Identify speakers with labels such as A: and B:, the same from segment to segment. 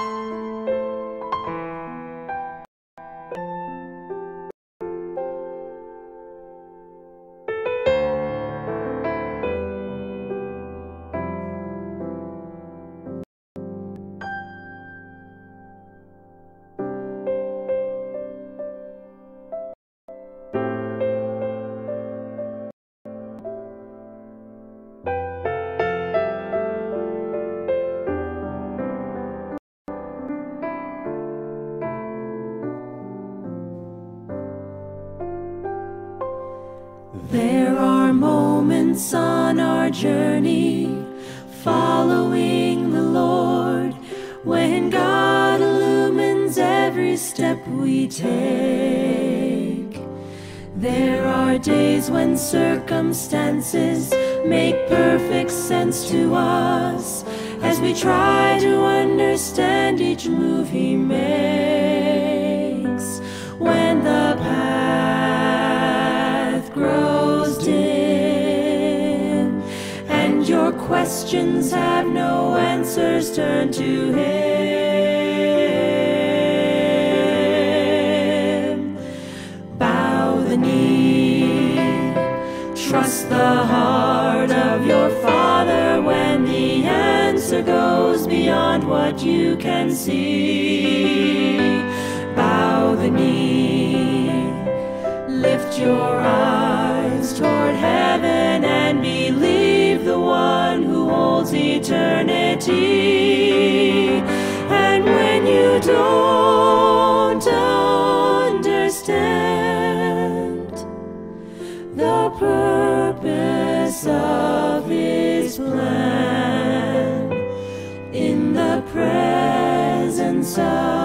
A: There our journey following the Lord when God illumines every step we take. There are days when circumstances make perfect sense to us as we try to understand each move He makes. Questions have no answers, turn to Him. Bow the knee, trust the heart of your Father when the answer goes beyond what you can see. Bow the knee, lift your eternity. And when you don't understand the purpose of his plan in the presence of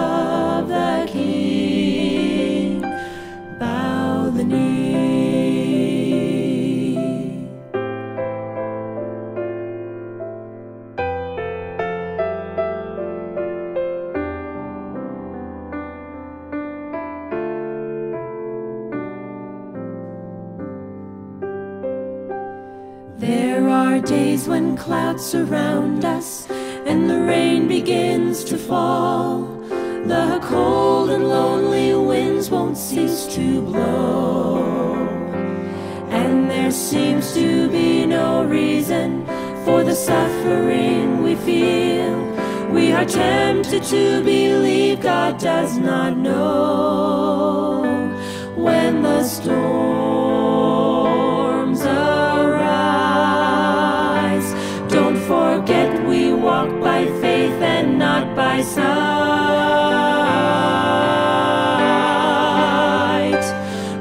A: surround us and the rain begins to fall. The cold and lonely winds won't cease to blow. And there seems to be no reason for the suffering we feel. We are tempted to believe God does not know when the storms forget we walk by faith and not by sight.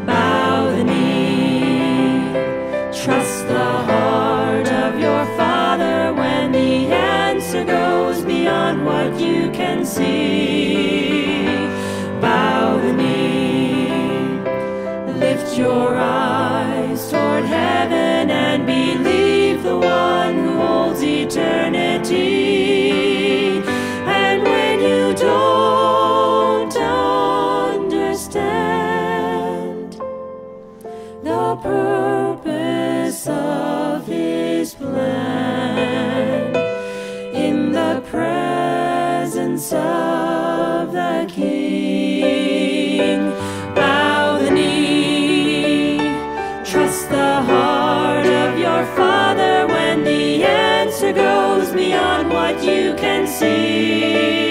A: Bow the knee, trust the heart of your Father when the answer goes beyond what you can see. Bow the knee, lift your eyes eternity. And when you don't understand the purpose of his plan in the presence of see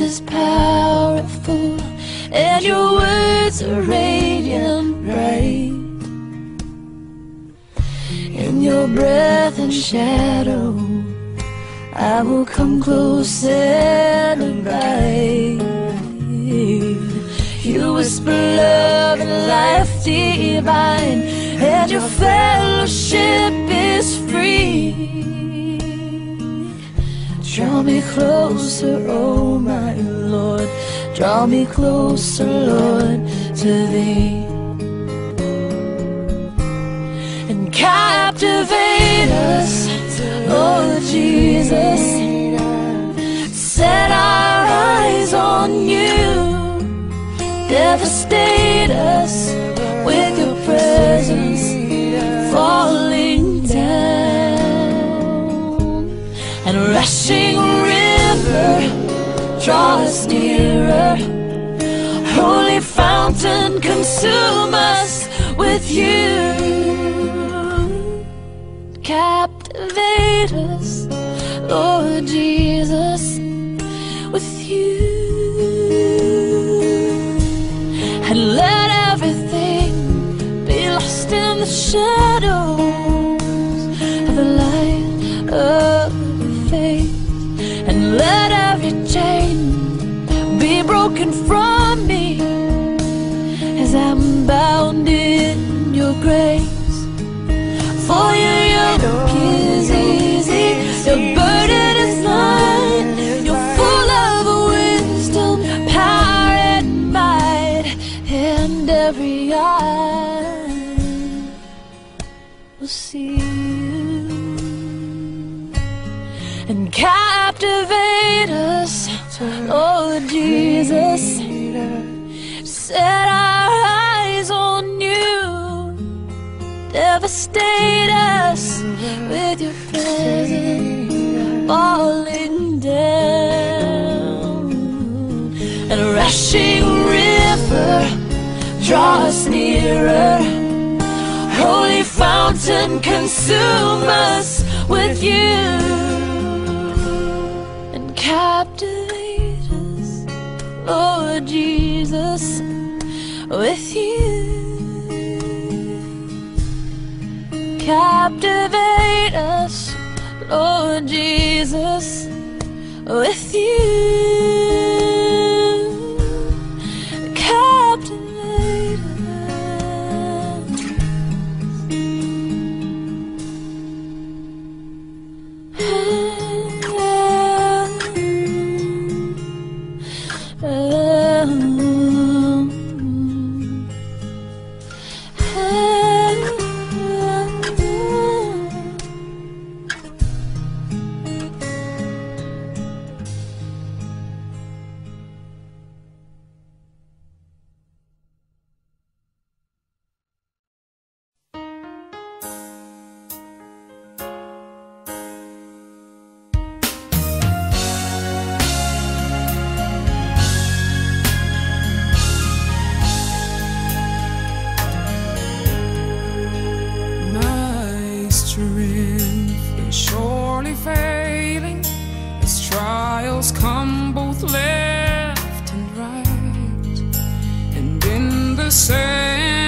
B: is
C: powerful, and your words are radiant bright. In your breath and shadow, I will come close and abide. You whisper love and life divine, and your fellowship is free. Draw me closer, oh my Lord. Draw me closer, Lord, to thee. And captivate us, oh Jesus. Set our eyes on you. Devastate us with your presence. draw us nearer. Holy fountain, consume us with you. Captivate us, Lord Jesus, with you. And let everything be lost in the shadow. update us with your presence falling down. And a rushing river draws nearer. Holy fountain, consume us with you and captivate us, Lord Jesus, with you. captivate us, Lord Jesus, with you.
D: strength is surely failing as trials come both left and right, and in the
C: same.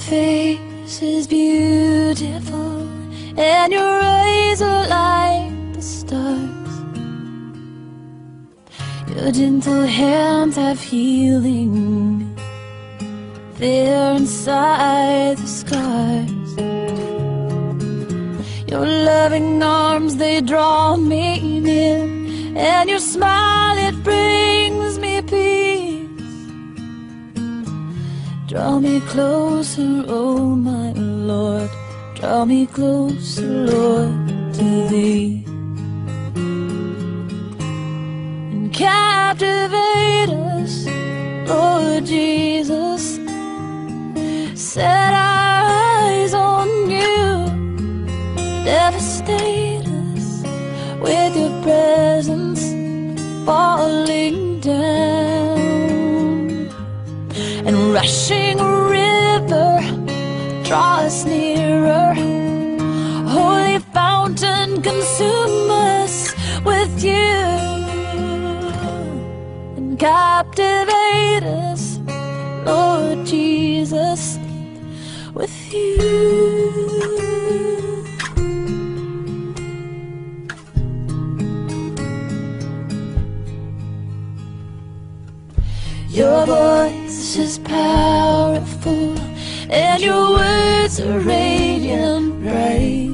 C: face is beautiful and your eyes are like the stars. Your gentle hands have healing. They're inside the scars. Your loving arms, they draw me in. And your smile, it brings. Draw me closer, oh my Lord. Draw me closer, Lord, to thee. And captivate us, Lord Jesus. Set our eyes on you. Devastate us with your presence falling down. draw us nearer. Holy fountain, consume us with you and captivate us, Lord Jesus, with you. Your voice is powerful and your words are radiant bright.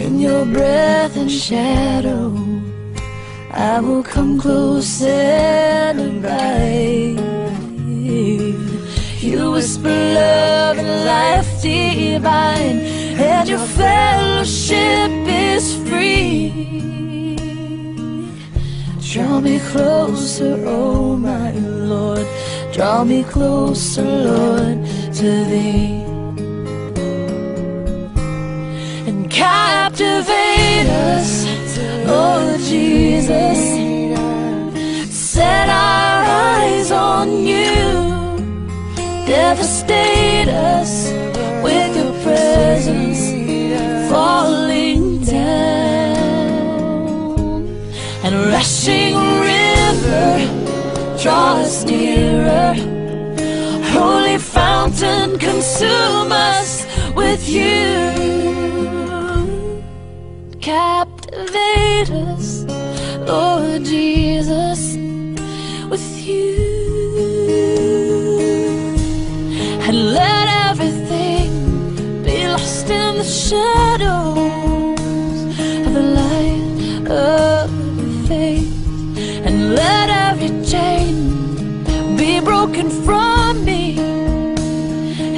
C: In your breath and shadow, I will come close and abide. You whisper love and life divine, and your fellowship is free. Draw me closer, oh my Lord. Draw me closer, Lord, to thee. And captivate us, oh Jesus. Set our eyes on you. Devastate us with your presence falling down. And rushing draw us nearer. Holy fountain, consume us with you. Captivate us, Lord Jesus, with you. And let everything be lost in the shadows broken from me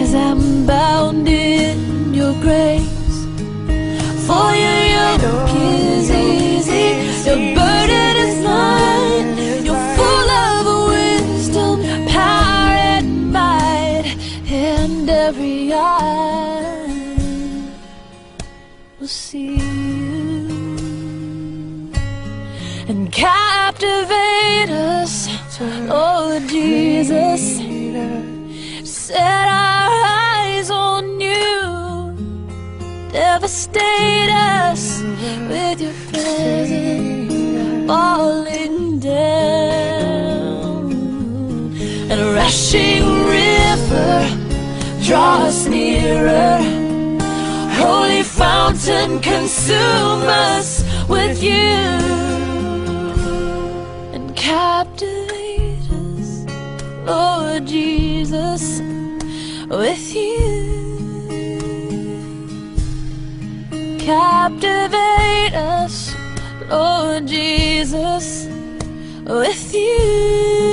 C: as I'm bound in your grace. For your yoke is easy, your burden is light. You're full of wisdom, power, and might, and every eye will see you and captivate us, Lord Jesus. Set our eyes on you, devastate us with your presence falling down, and a rushing river draw us nearer. Holy fountain, consume us with you captivate us, Lord Jesus, with you. Captivate us, Lord Jesus, with you.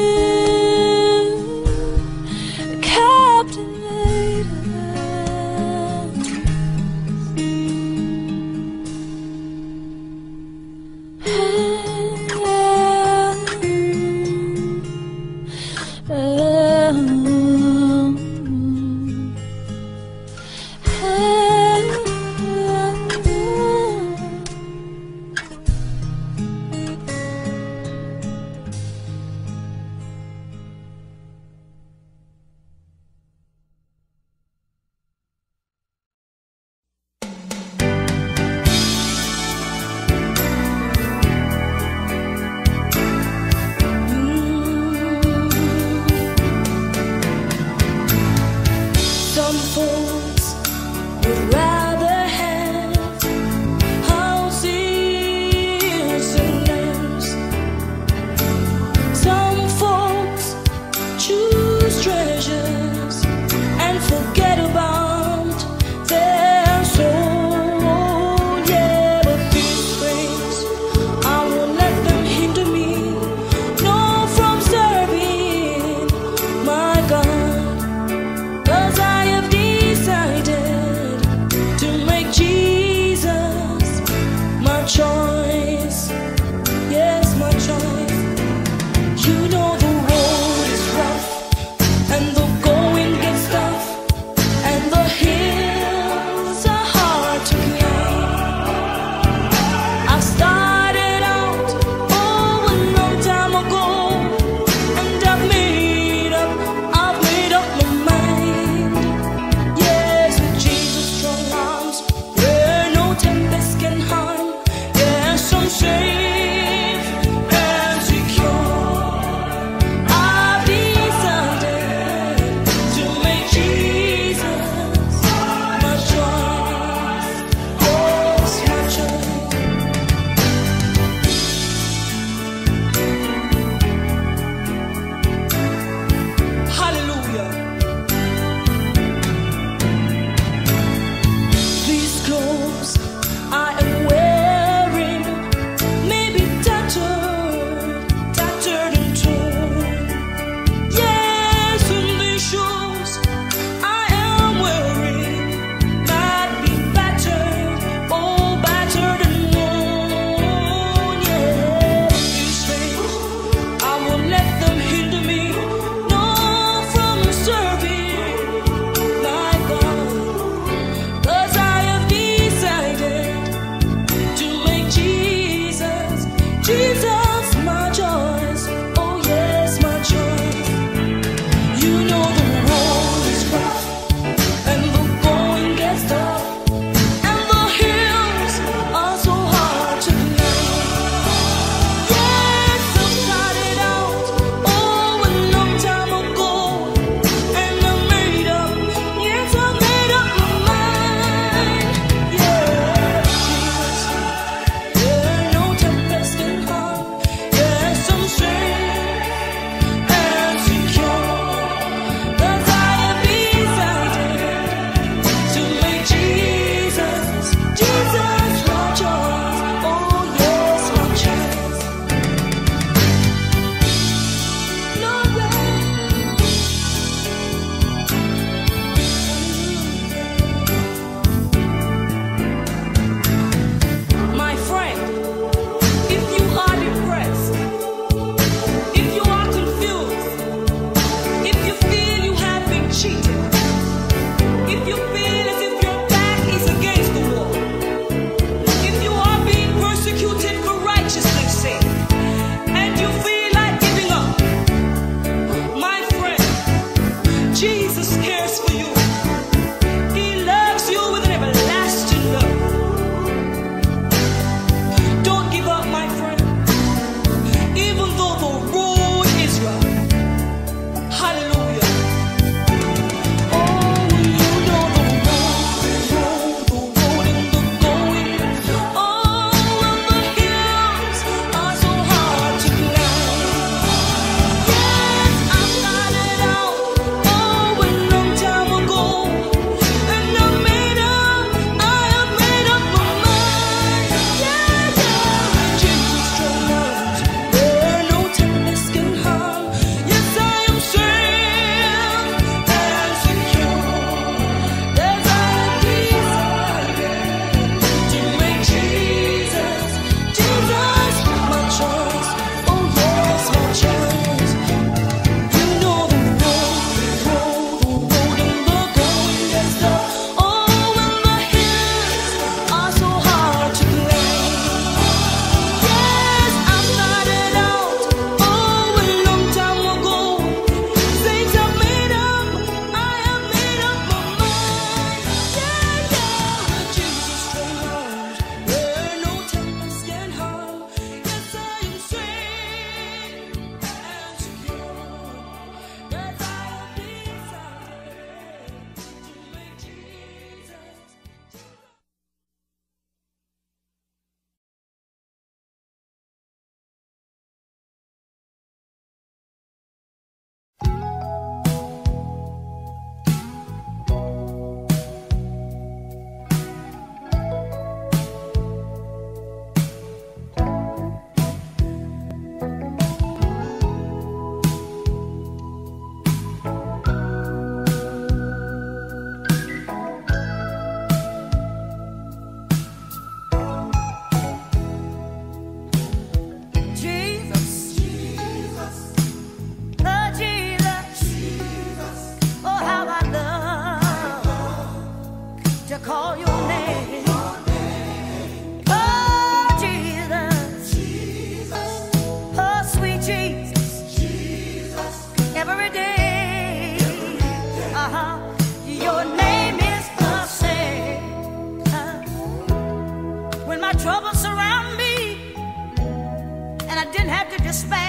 E: despair.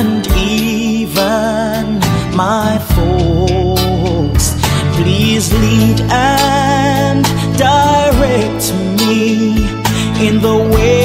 E: and even my faults. Please lead and direct me in the way.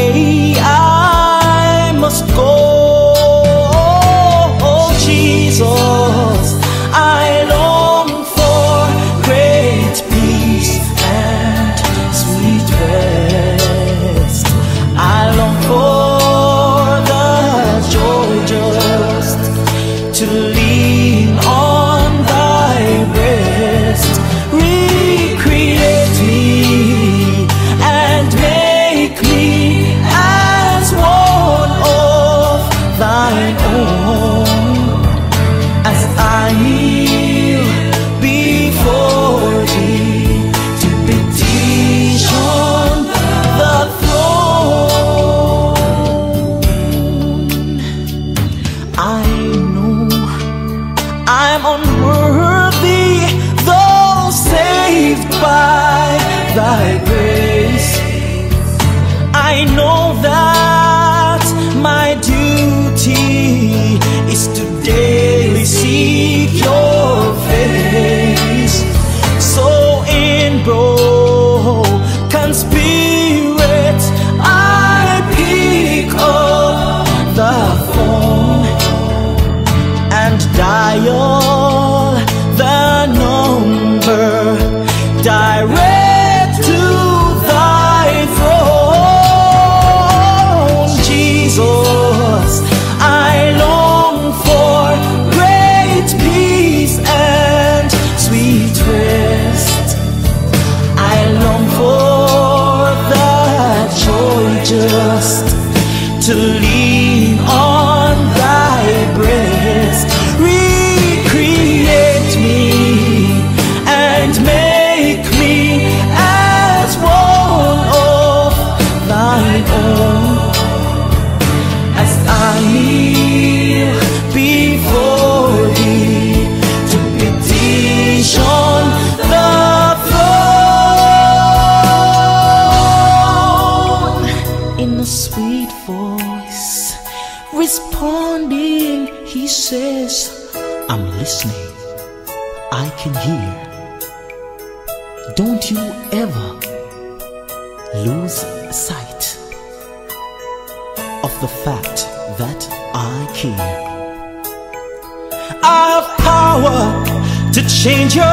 E: Your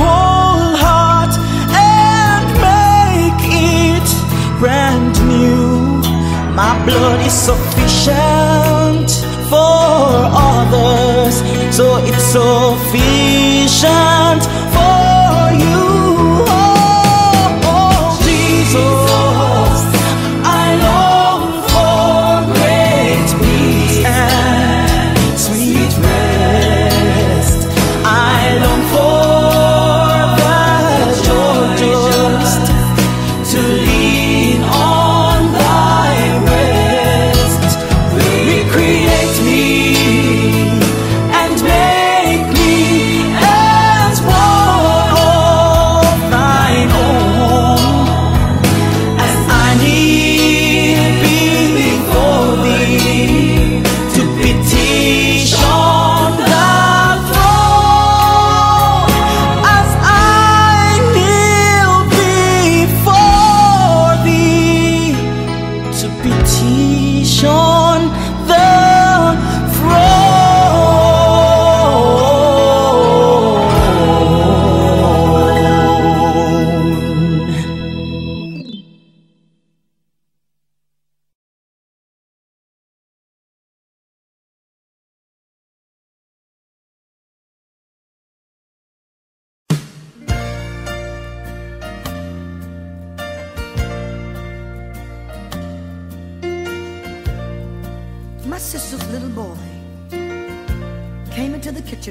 E: whole heart and make it brand new. My blood is sufficient for others, so it's sufficient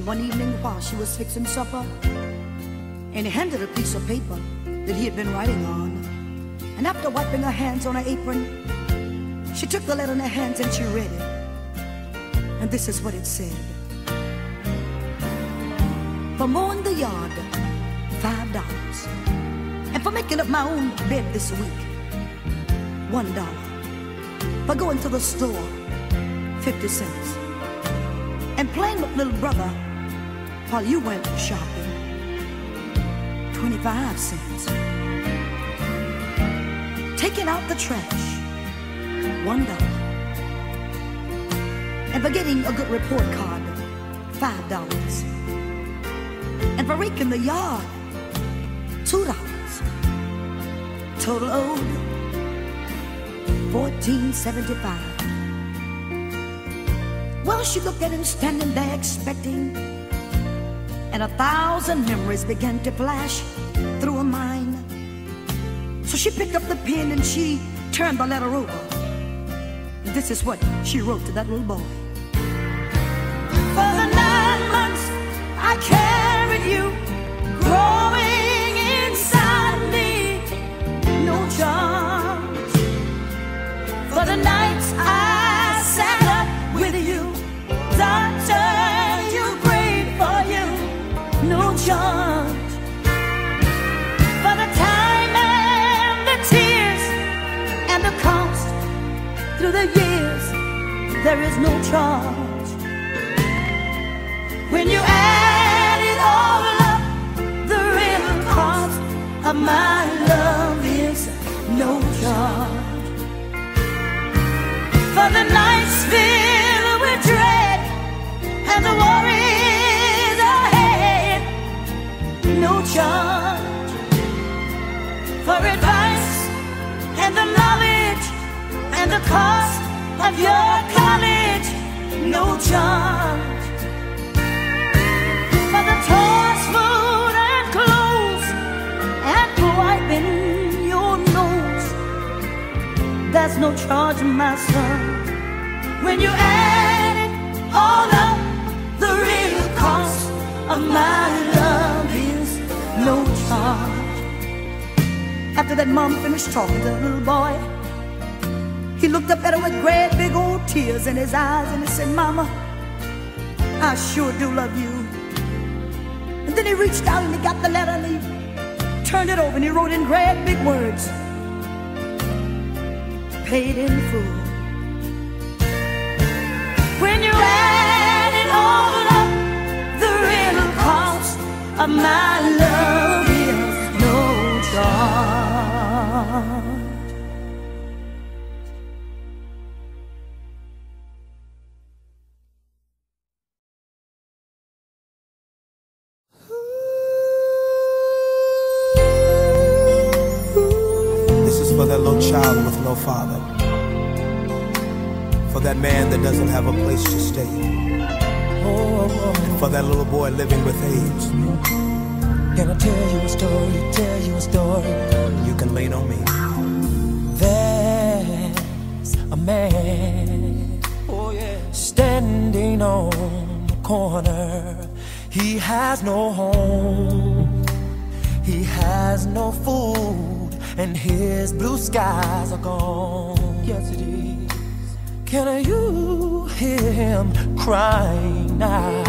E: one
F: evening while she was fixing supper and he handed a piece of paper that he had been writing on. And after wiping her hands on her apron, she took the letter in her hands and she read it. And this is what it said For mowing the yard, five dollars. And for making up my own bed this week, one dollar. For going to the store, 50 cents. And playing with little brother while you went shopping, 25 cents. Taking out the trash, one dollar. And for getting a good report card, five dollars. And for raking the yard, two dollars. Total owed, fourteen seventy-five. Well, she looked at him standing there expecting, and a thousand memories began to flash through her mind. So she picked up the pen and she turned the letter over. This is what she wrote to that little boy. For the nine months I carried you, growing inside me, no charge. For the nights there is no charge. When you add it all up, the real cost of my love is no charge. For the nights filled with dread and the worries ahead, no charge. For advice and the knowledge and the cost of your college, no charge. For the toys, food, and clothes, and wiping your nose, there's no charge, my son. When you add it all up, the real cost of my love is no charge. After that mom finished talking to the little boy, he looked up at her with great big old tears in his eyes and he said, Mama, I sure do love you. And then he reached out and he got the letter and he turned it over and he wrote in great big words, paid in full.
G: When you
H: add it all up, the real cost of my love. that doesn't have a place to stay. For that little boy living with AIDS.
C: Can I tell you a story? Tell you a story.
H: You can lean on me.
C: There's a man
H: oh, yeah.
C: standing on the corner. He has no home, he has no food, and his blue skies are gone. Yes, it is. Can you hear him crying now?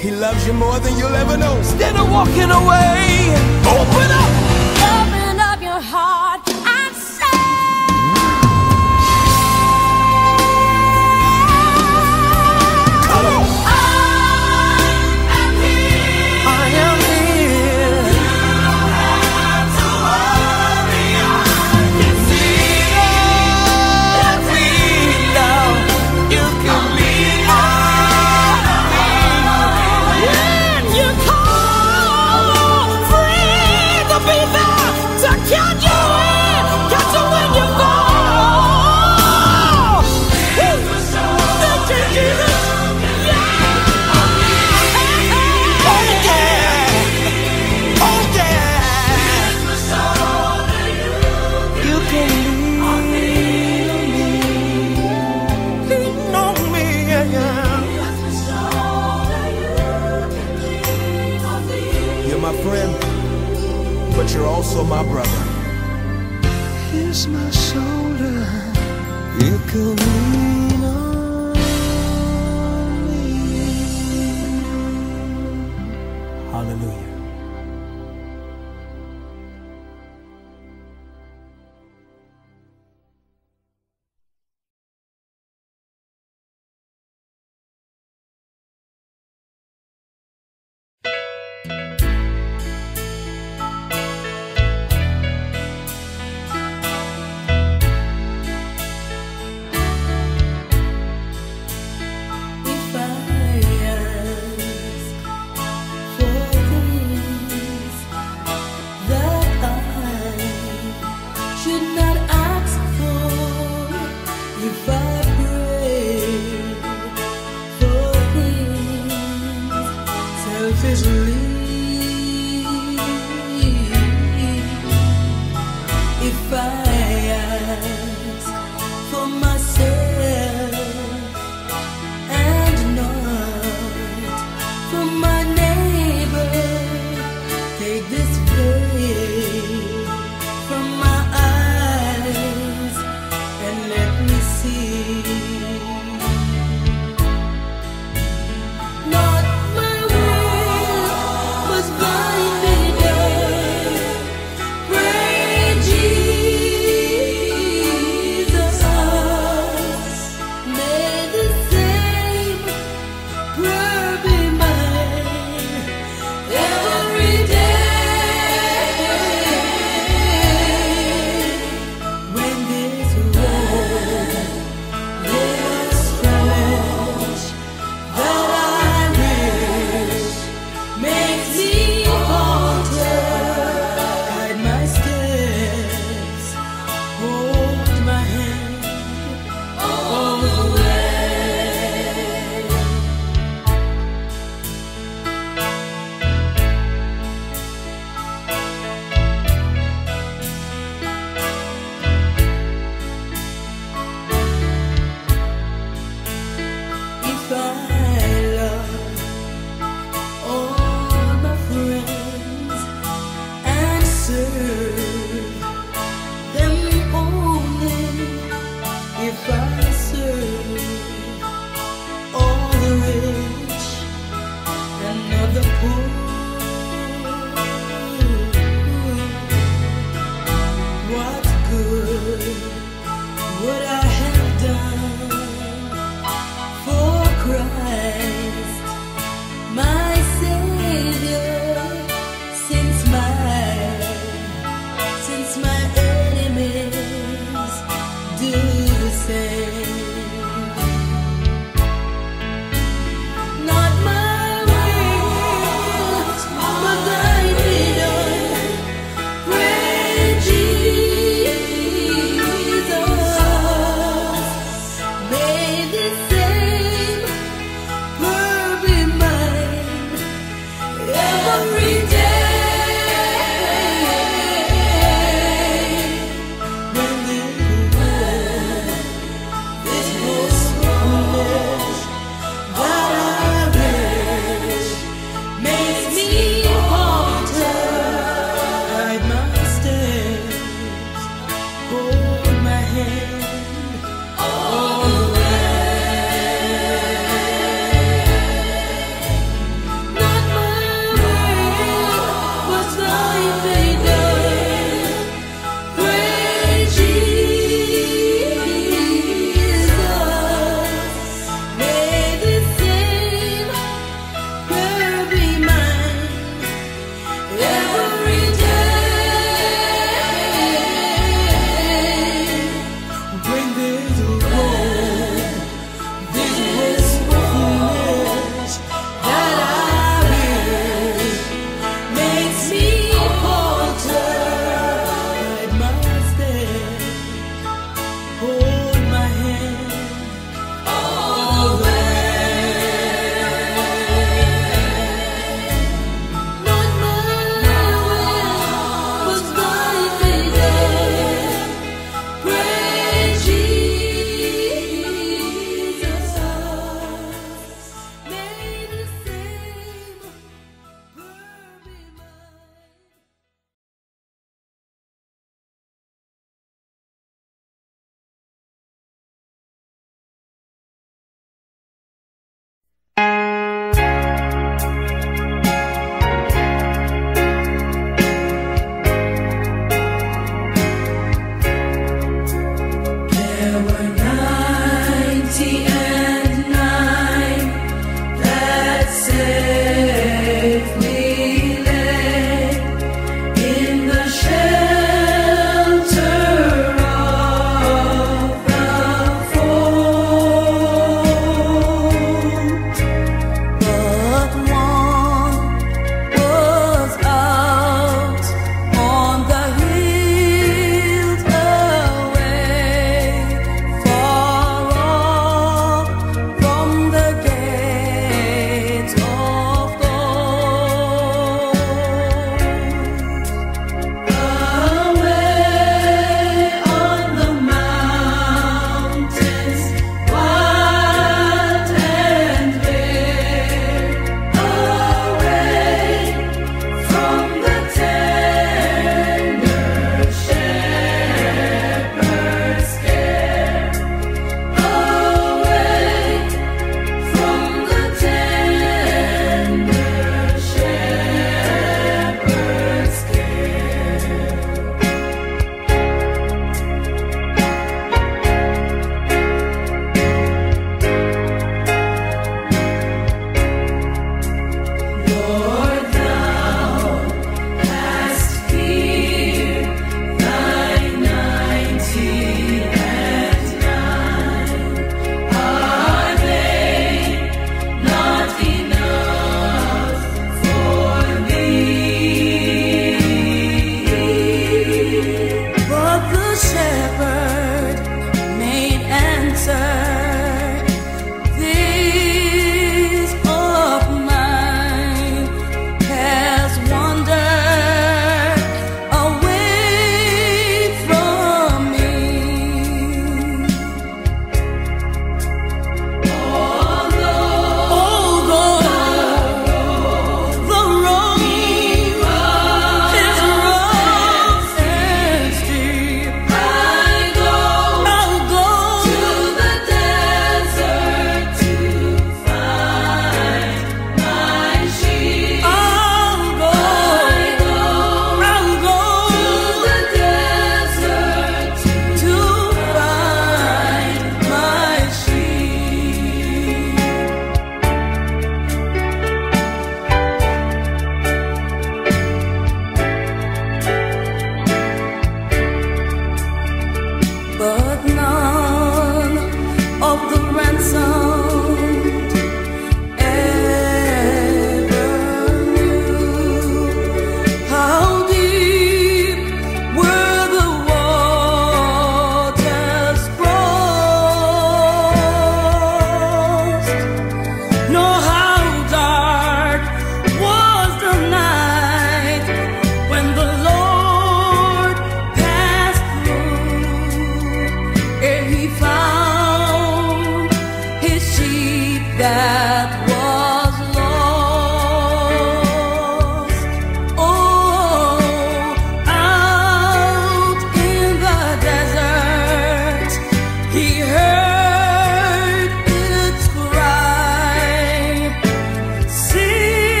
I: He
H: loves you more than you'll ever know.
C: Instead of walking away, open up. You not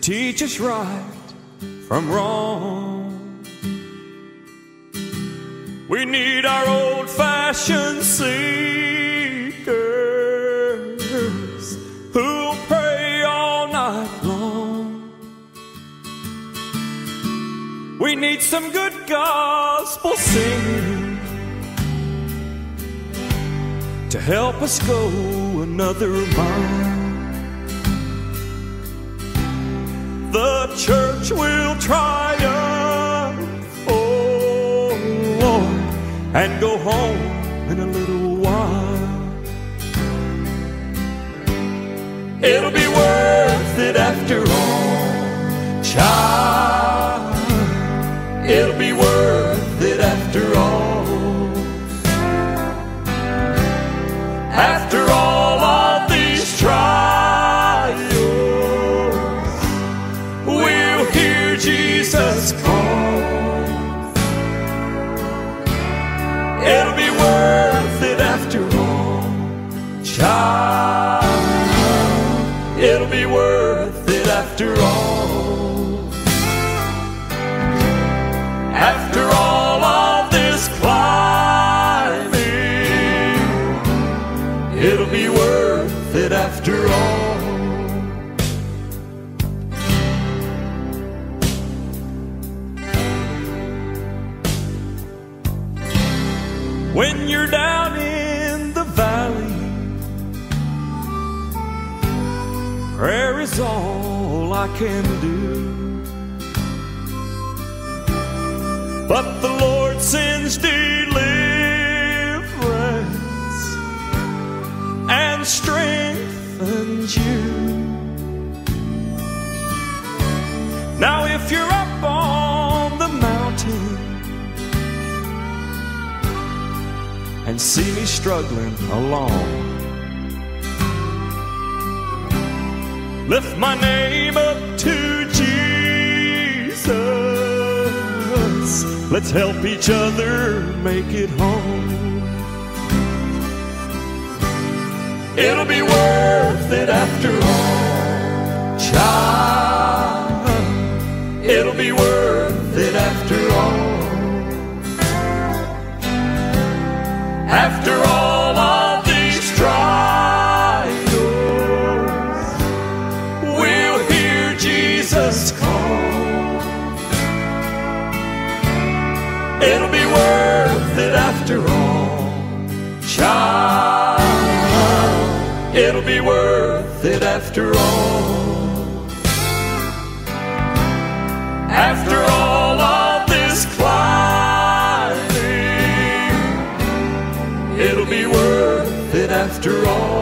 J: teach us right from wrong. We need our old fashioned seekers who'll pray all night long. We need some good gospel singing to help us go another mile. The church will triumph, oh Lord, and go home in a little while. It'll be worth it after all, child. It'll be worth it after all. After all I can do. But the Lord sends deliverance and strengthens you. Now, if you're up on the mountain and see me struggling along, lift my name up to Jesus. Let's help each other make it home. It'll be worth it after all. Child, it'll be worth it after all. After all after all, child. It'll be worth it after all. After all of this climbing, it'll be worth it after all.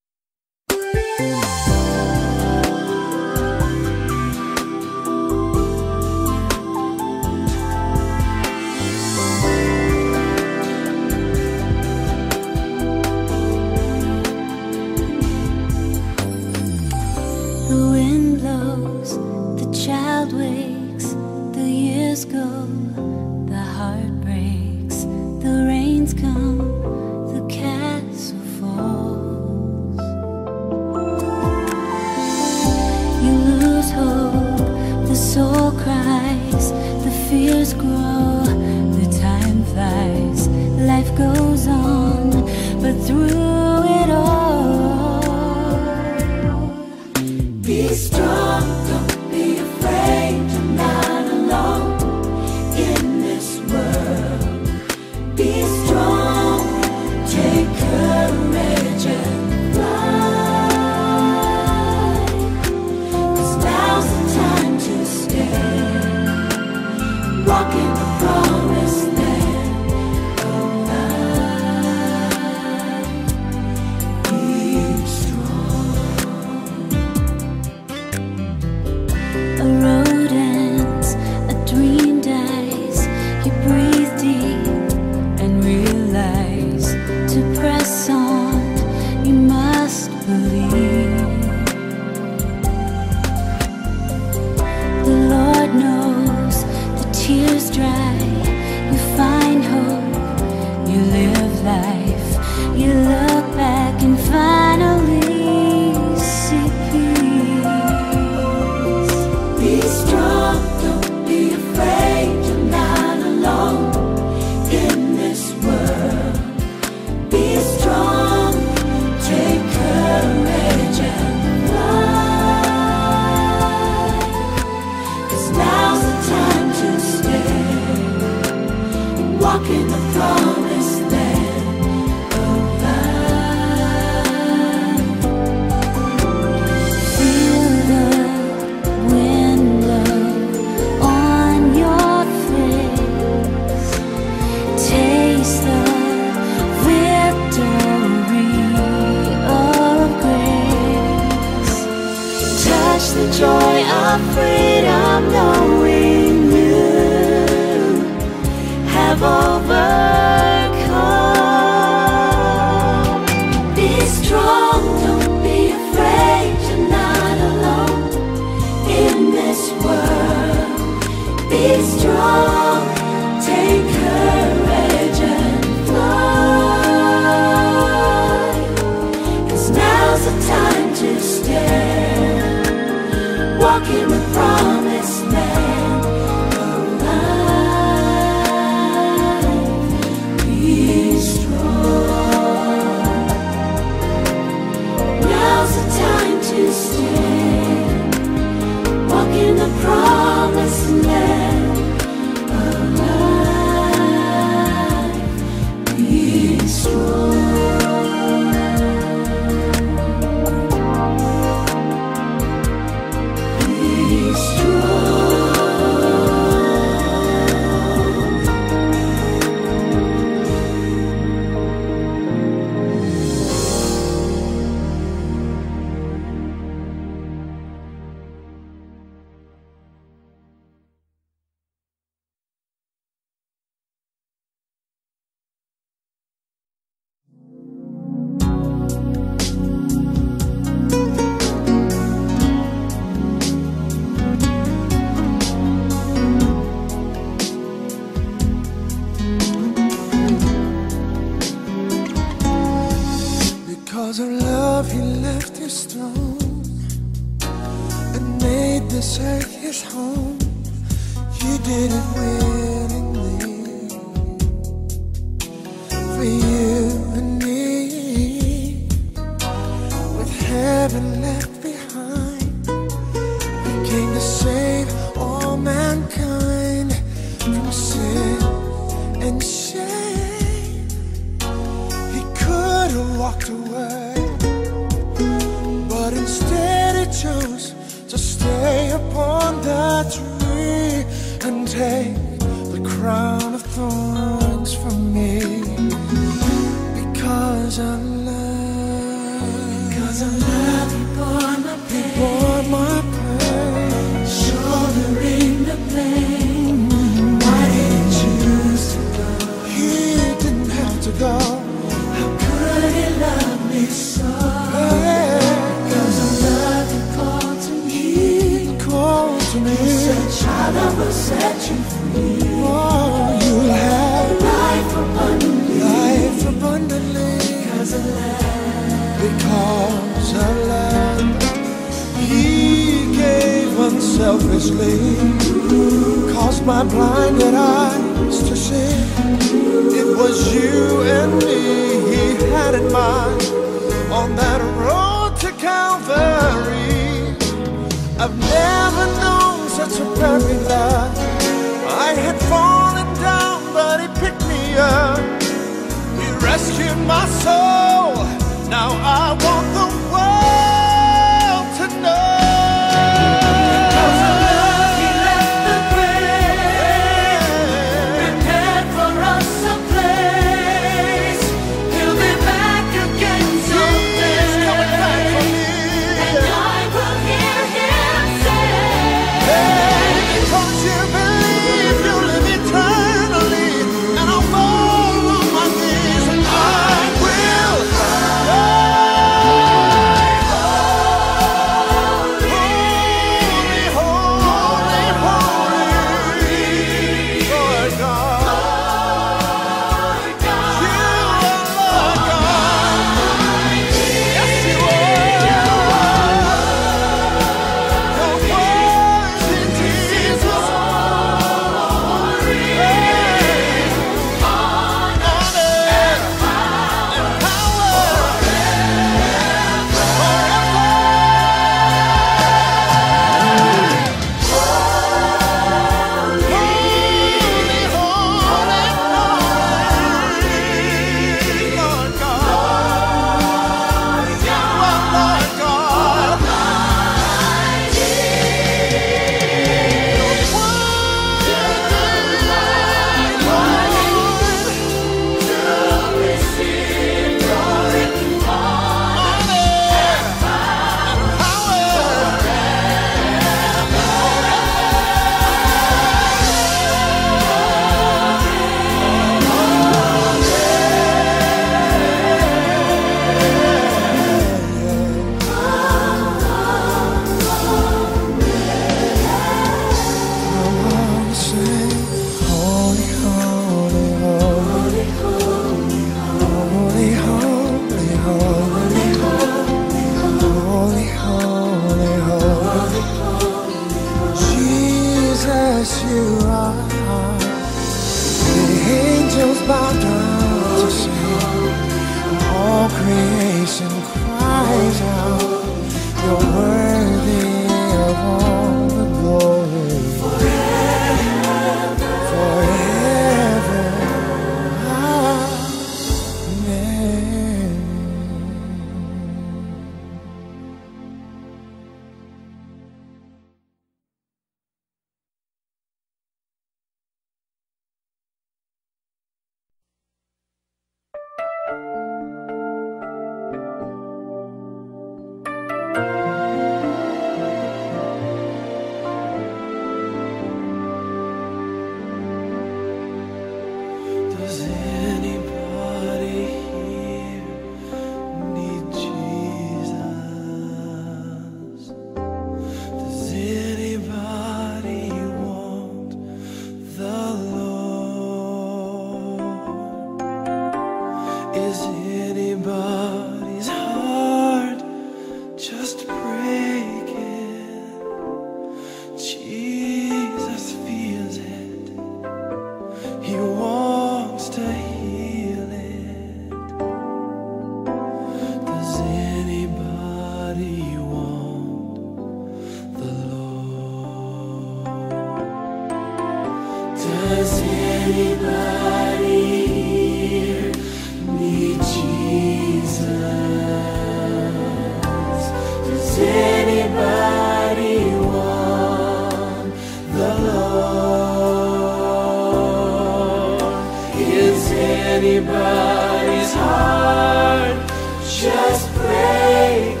C: anybody's heart, just breaking.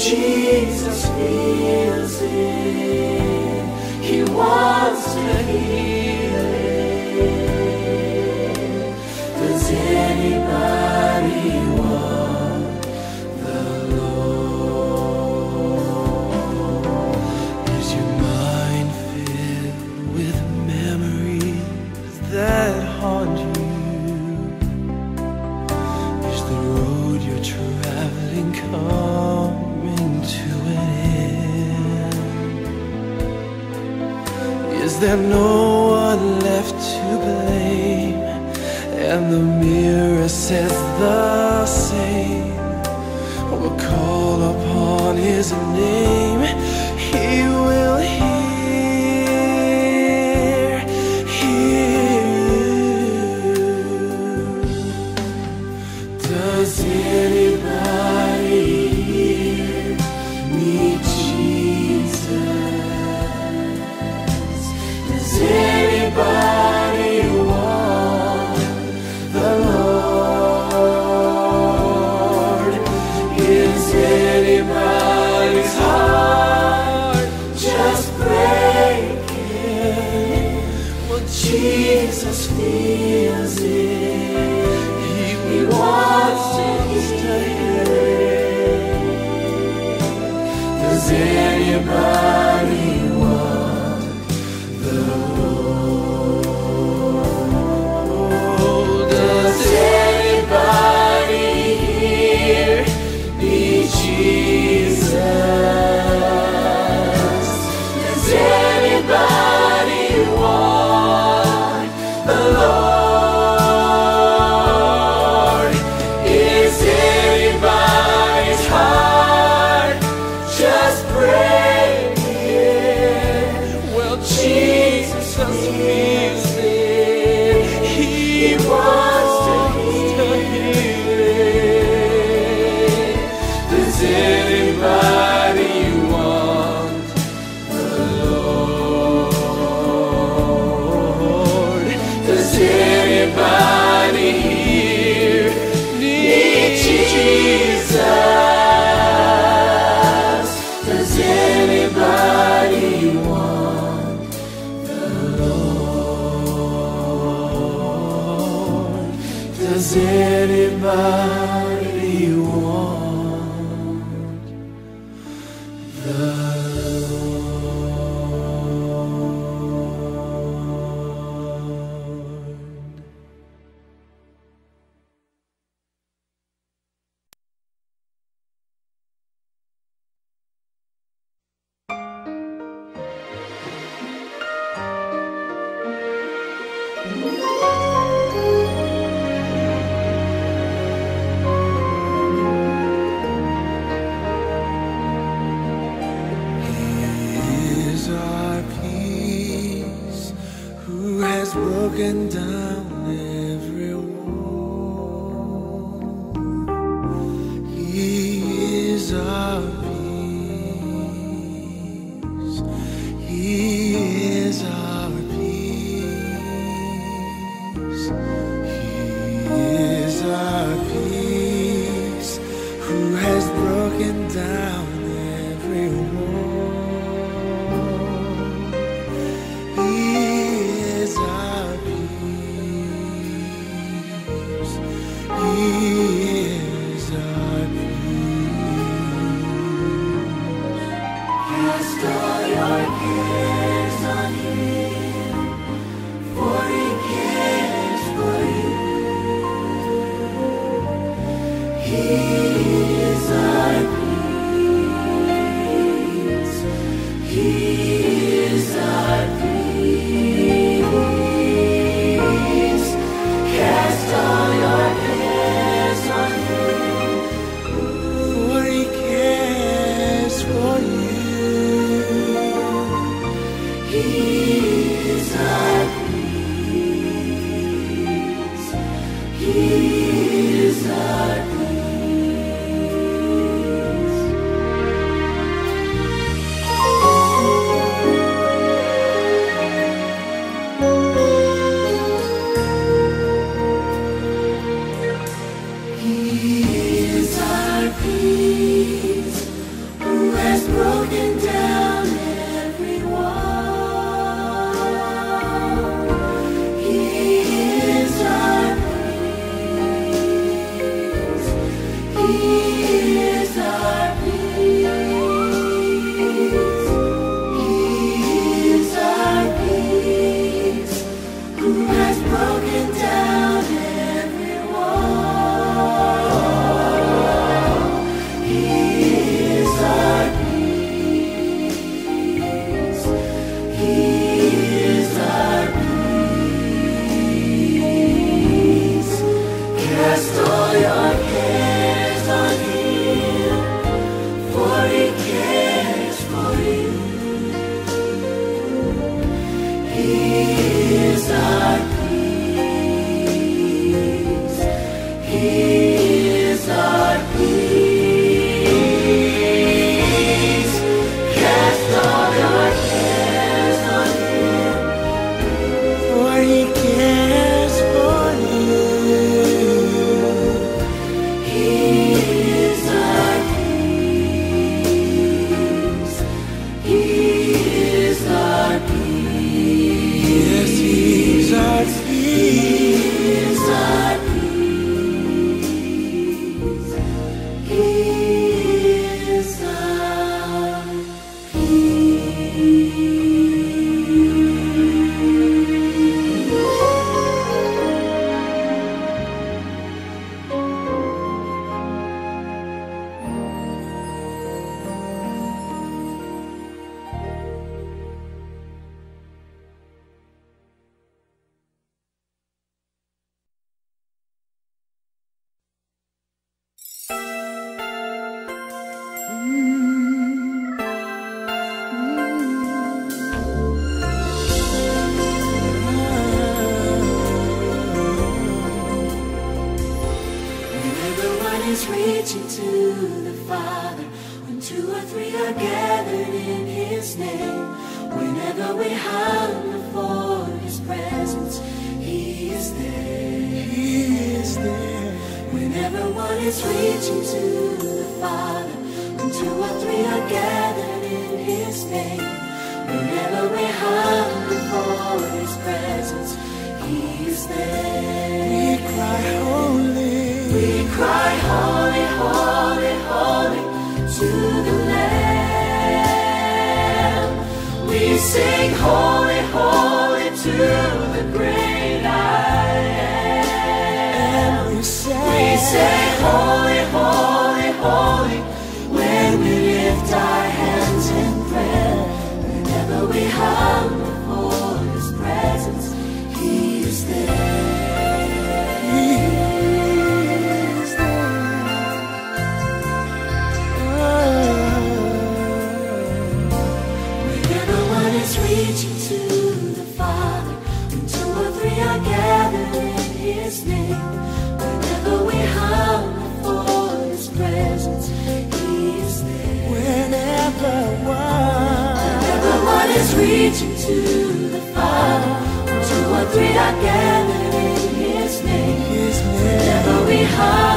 C: Jesus feels it. He wants to heal.
K: have no one left to blame. And the mirror says
C: two or three are gathered in his name. Whenever we hunger for his presence, he is there. We
K: cry holy.
C: We cry holy, holy, holy to the Lamb. We sing holy, holy to the great I am.
K: And we say,
C: we say holy. reaching to the Father. Two or three are gathered in His name. Whenever we hide.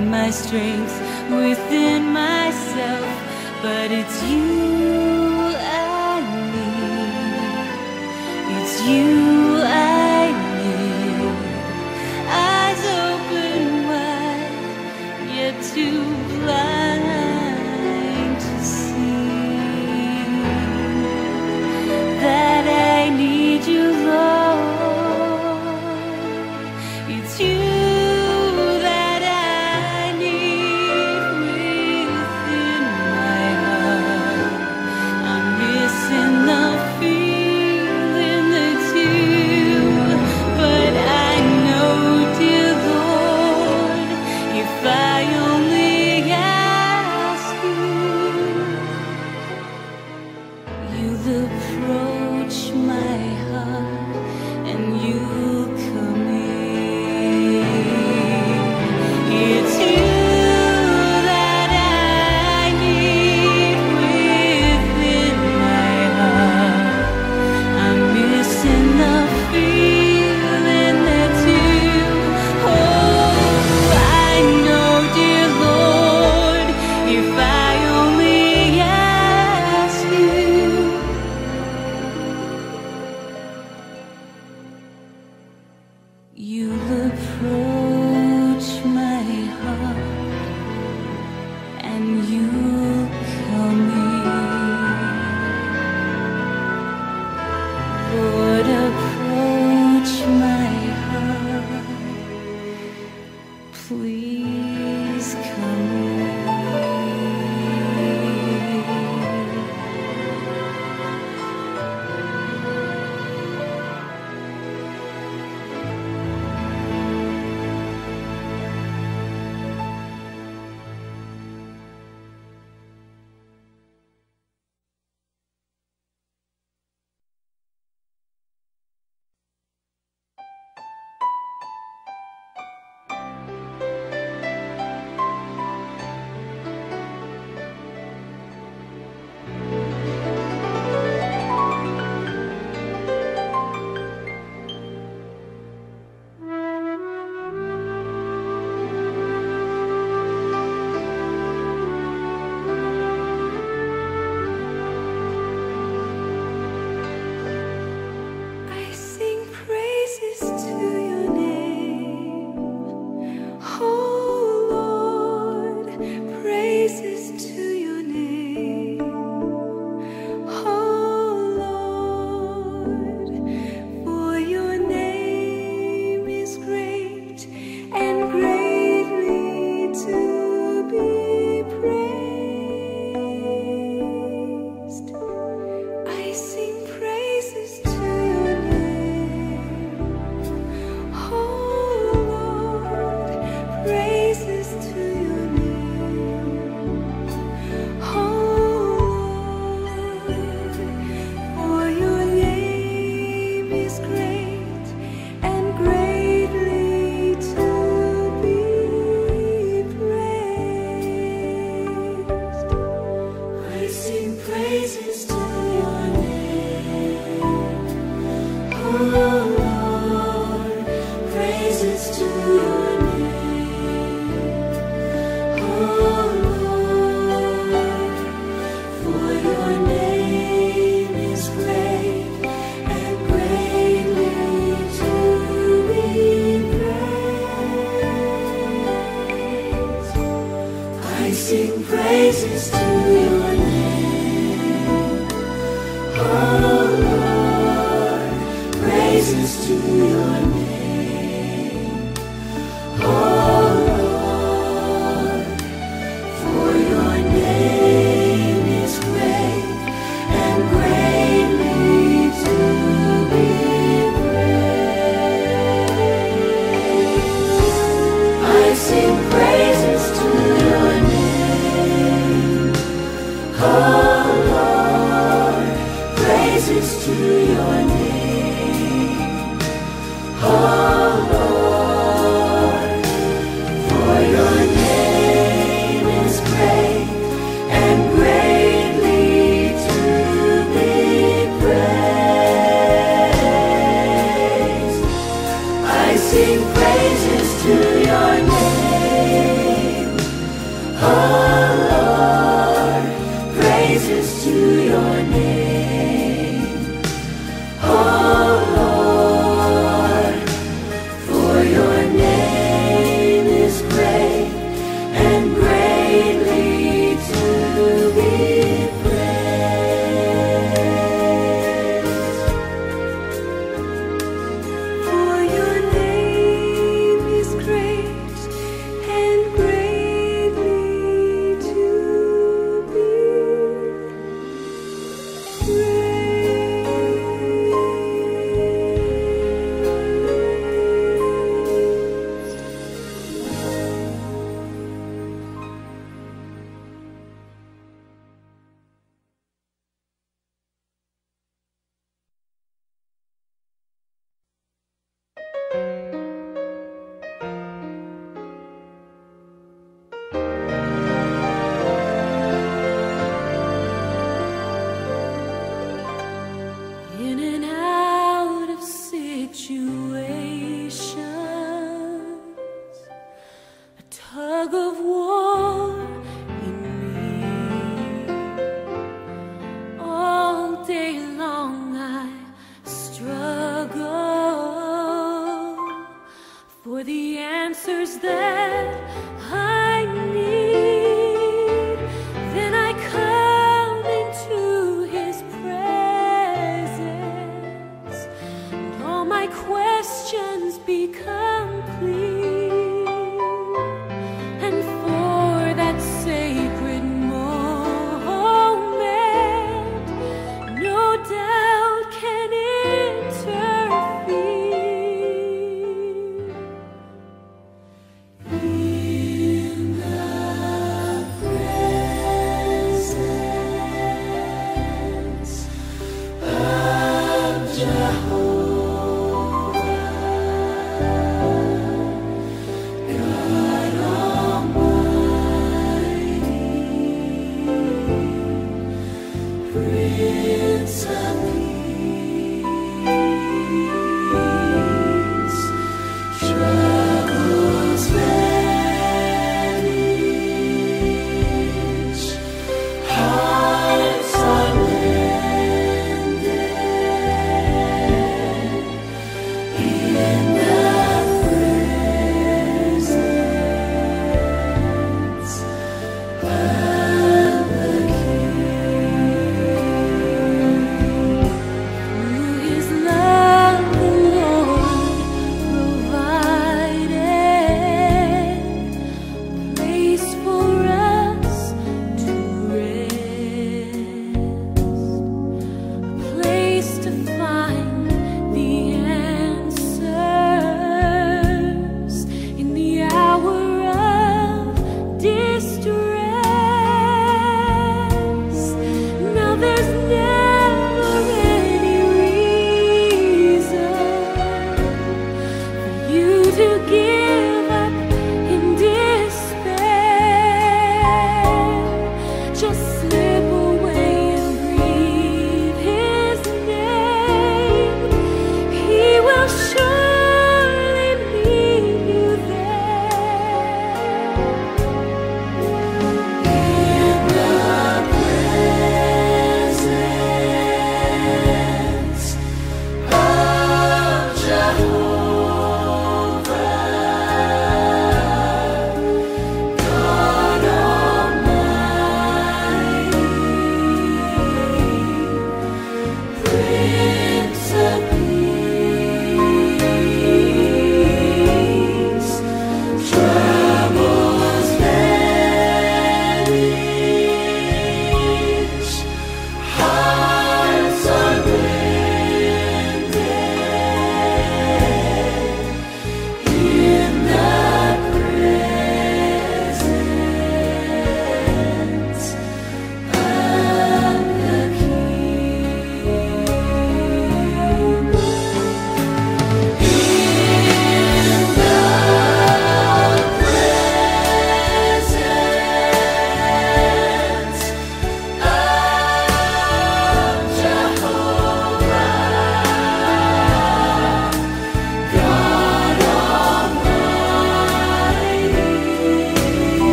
C: Find my strength within myself, but it's you